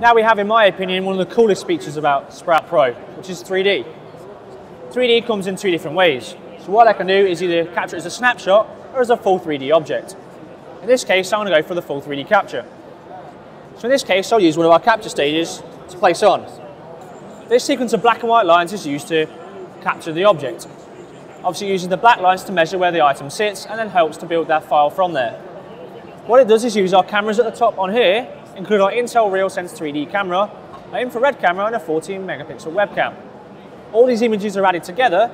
Now we have, in my opinion, one of the coolest features about Sprout Pro, which is 3D. 3D comes in two different ways. So what I can do is either capture it as a snapshot or as a full 3D object. In this case, I'm going to go for the full 3D capture. So in this case, I'll use one of our capture stages to place on. This sequence of black and white lines is used to capture the object. Obviously using the black lines to measure where the item sits and then helps to build that file from there. What it does is use our cameras at the top on here include our Intel RealSense 3D camera, an infrared camera and a 14 megapixel webcam. All these images are added together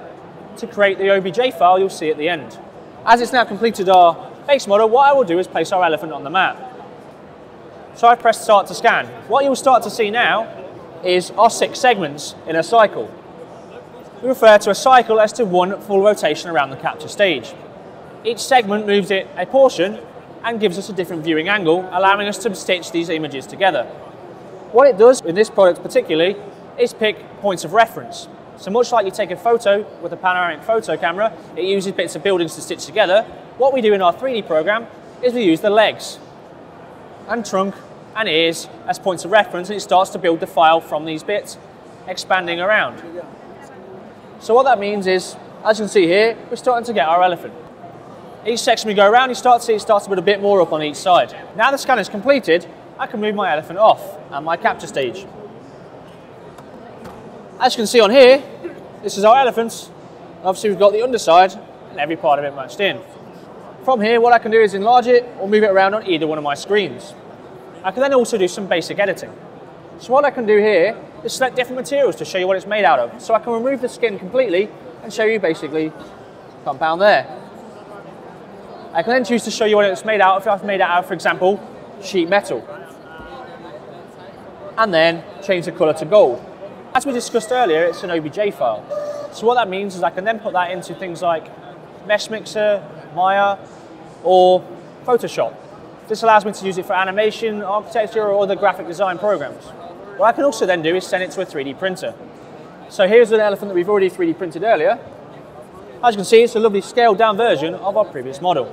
to create the OBJ file you'll see at the end. As it's now completed our base model, what I will do is place our elephant on the map. So I've pressed start to scan. What you'll start to see now is our six segments in a cycle. We refer to a cycle as to one full rotation around the capture stage. Each segment moves it a portion and gives us a different viewing angle, allowing us to stitch these images together. What it does in this product particularly is pick points of reference. So much like you take a photo with a panoramic photo camera, it uses bits of buildings to stitch together. What we do in our 3D program is we use the legs and trunk and ears as points of reference and it starts to build the file from these bits, expanding around. So what that means is, as you can see here, we're starting to get our elephant. Each section we go around, you start to see it starts to put a bit more up on each side. Now the scan is completed, I can move my elephant off and my capture stage. As you can see on here, this is our elephant. Obviously we've got the underside and every part of it matched in. From here, what I can do is enlarge it or move it around on either one of my screens. I can then also do some basic editing. So what I can do here is select different materials to show you what it's made out of. So I can remove the skin completely and show you basically compound there. I can then choose to show you what it's made out of. If I've made it out of, for example, sheet metal. And then change the color to gold. As we discussed earlier, it's an OBJ file. So what that means is I can then put that into things like Mesh Mixer, Maya, or Photoshop. This allows me to use it for animation, architecture, or other graphic design programs. What I can also then do is send it to a 3D printer. So here's an elephant that we've already 3D printed earlier. As you can see, it's a lovely scaled down version of our previous model.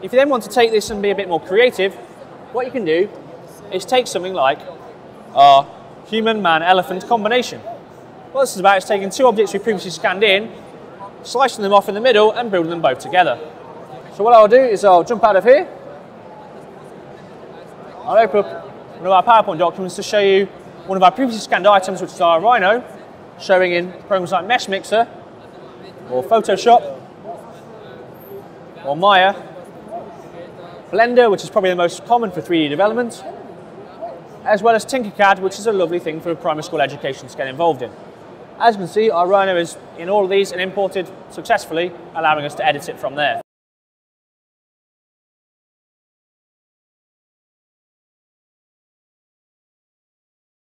If you then want to take this and be a bit more creative, what you can do is take something like our human-man-elephant combination. What this is about is taking two objects we previously scanned in, slicing them off in the middle and building them both together. So what I'll do is I'll jump out of here, I'll open up one of our PowerPoint documents to show you one of our previously scanned items, which is our Rhino, showing in programs like Mesh Mixer, or Photoshop, or Maya, Blender, which is probably the most common for 3D development, as well as Tinkercad, which is a lovely thing for a primary school education to get involved in. As you can see, our Rhino is in all of these and imported successfully, allowing us to edit it from there.